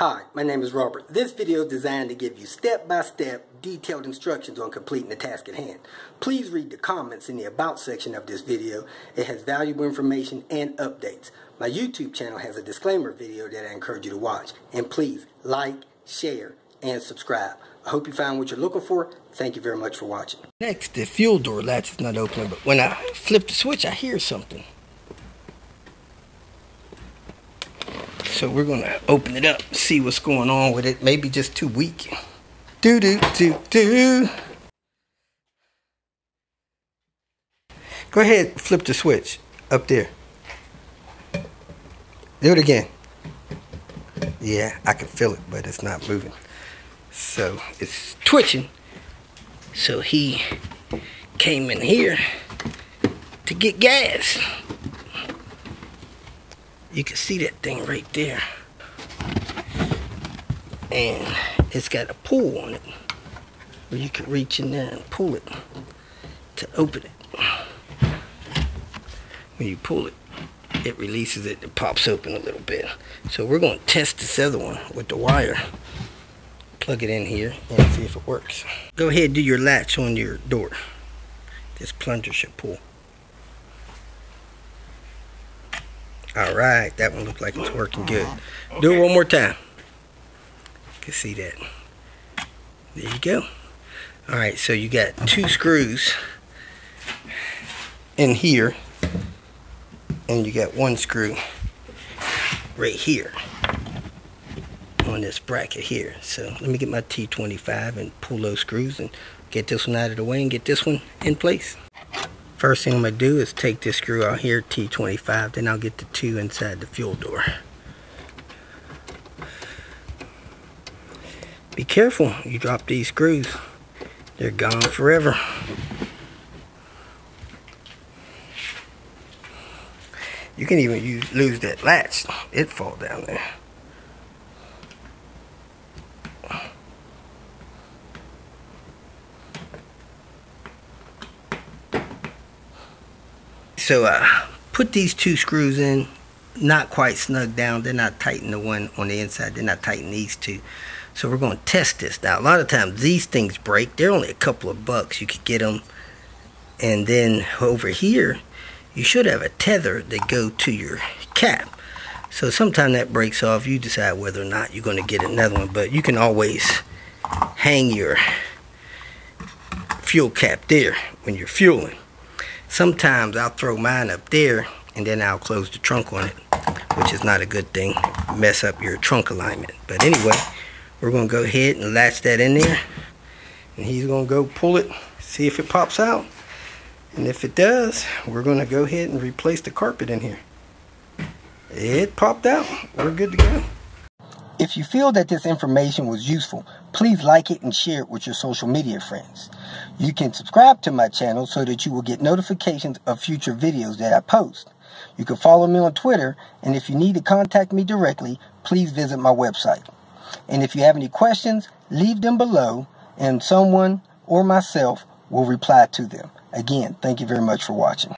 Hi, my name is Robert. This video is designed to give you step-by-step detailed instructions on completing the task at hand. Please read the comments in the About section of this video. It has valuable information and updates. My YouTube channel has a disclaimer video that I encourage you to watch. And please like, share, and subscribe. I hope you found what you're looking for. Thank you very much for watching. Next, the fuel door latch is not opening, but when I flip the switch, I hear something. So we're going to open it up, see what's going on with it. Maybe just too weak. Do do do do. Go ahead, flip the switch up there. Do it again. Yeah, I can feel it, but it's not moving. So it's twitching. So he came in here to get gas. You can see that thing right there. And it's got a pull on it. Where you can reach in there and pull it to open it. When you pull it, it releases it, it pops open a little bit. So we're going to test this other one with the wire. Plug it in here and see if it works. Go ahead do your latch on your door. This plunger should pull. All right, that one looks like it's working good. Do it one more time. You can see that. There you go. All right, so you got two screws in here, and you got one screw right here on this bracket here. So let me get my T25 and pull those screws and get this one out of the way and get this one in place. First thing I'm going to do is take this screw out here, T25, then I'll get the two inside the fuel door. Be careful, you drop these screws, they're gone forever. You can even use, lose that latch, it fall down there. So uh, put these two screws in, not quite snug down. They're not tighten the one on the inside. They're not tighten these two. So we're going to test this. Now, a lot of times these things break. They're only a couple of bucks. You could get them. And then over here, you should have a tether that go to your cap. So sometime that breaks off, you decide whether or not you're going to get another one. But you can always hang your fuel cap there when you're fueling. Sometimes I'll throw mine up there and then I'll close the trunk on it, which is not a good thing. Mess up your trunk alignment. But anyway, we're going to go ahead and latch that in there. And he's going to go pull it, see if it pops out. And if it does, we're going to go ahead and replace the carpet in here. It popped out. We're good to go. If you feel that this information was useful, please like it and share it with your social media friends. You can subscribe to my channel so that you will get notifications of future videos that I post. You can follow me on Twitter, and if you need to contact me directly, please visit my website. And if you have any questions, leave them below, and someone or myself will reply to them. Again, thank you very much for watching.